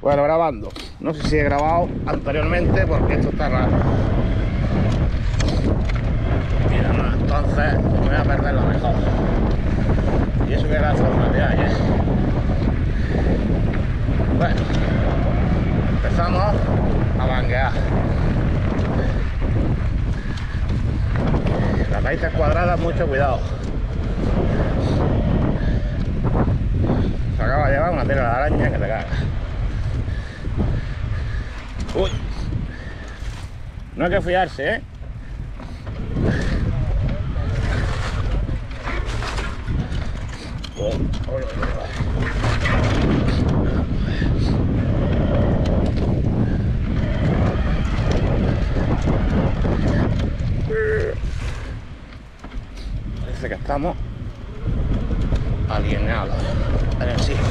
Bueno, grabando. No sé si he grabado anteriormente porque esto está raro. Mira, no, entonces me voy a perder lo mejor. Y eso que era forma de ayer. Bueno, empezamos a banguear. Las raíces cuadradas, mucho cuidado. Se acaba de llevar una tela de araña que te caga. No hay que fiarse, ¿eh? Parece que estamos alienados en el sitio.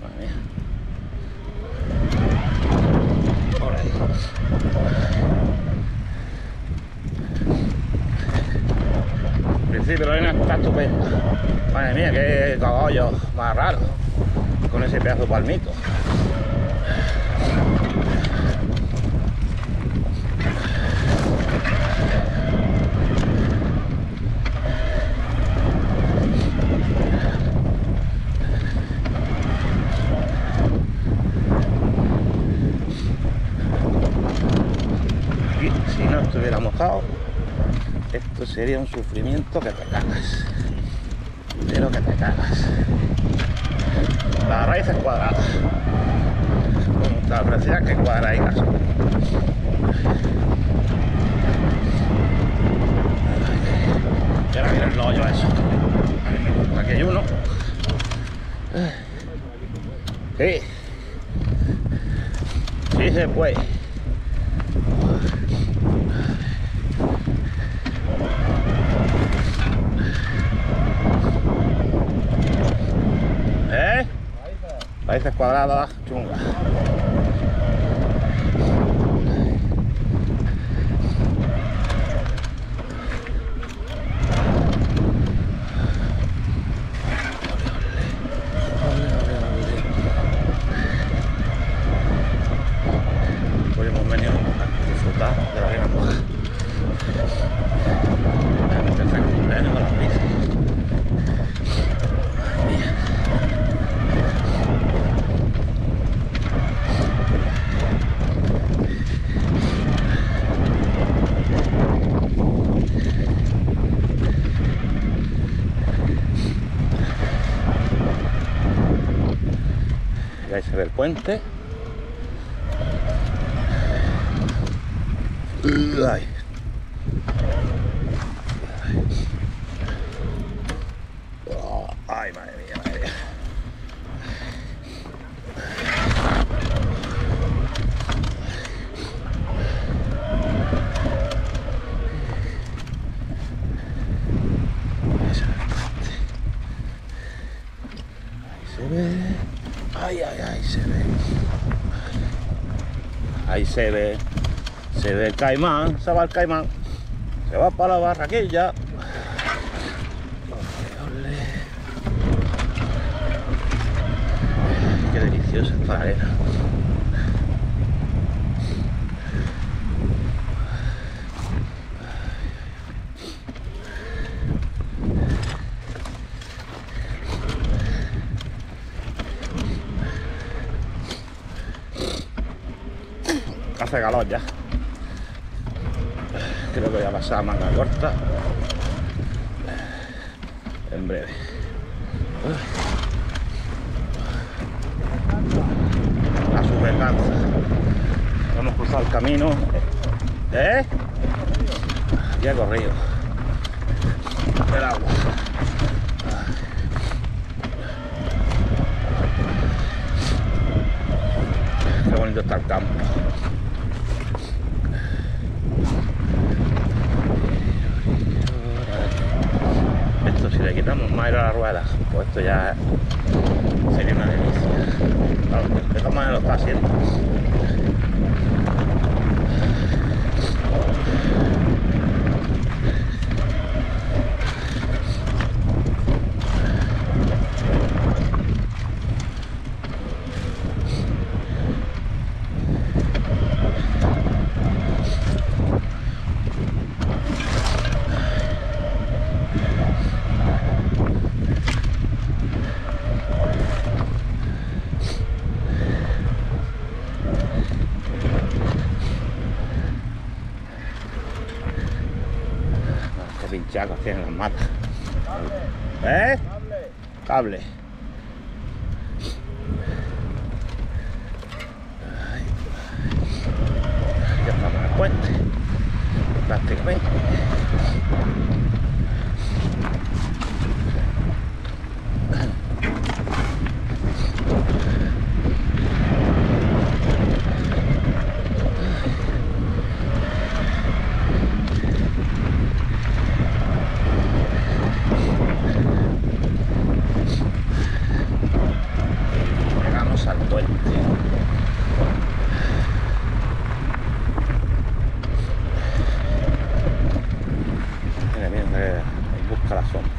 Madre mía. Por ahí. Principio la arena está estupenda. Madre mía, qué caballo más raro. Con ese pedazo palmito. Y si no estuviera mojado, esto sería un sufrimiento que te cagas. Pero que te cagas. La raíz es cuadrada. Con la velocidad que cuadraditas. Y ahora mira el hoyo eso. Aquí hay uno. Sí. Sí se puede. ¿Eh? Raíces cuadradas, chungas. Hoy hemos venido a disfrutar de la arena moja. Hemos empezado con cumpleaños con las bicis. Madre mía. Ahí se ve el puente. Ay. Oh, Ay, madre mía, madre mía. Ahí se ve el puente. Ahí se ve. Ay, ay, ay, se ve. Ahí se ve. Se ve el caimán, se va el caimán. Se va para la barraquilla. Qué deliciosa esta arena. Hace calor ya. Creo que voy a pasar a manga corta. En breve. A su venganza. Hemos cruzado el camino. ¿Eh? Ya he corrido. El agua. bonito está el campo. Esto si le quitamos más a la rueda, pues esto ya sería una delicia. Claro, de todas maneras lo está haciendo. Qué pinchacos tienen las matas. ¿Eh? Cable. Ya estamos en el puente. Prácticamente. Llegamos al puente. Mira, mira, mira, busca la sombra.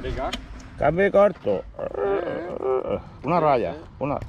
Briga. Cambio corto. Una raya. Una.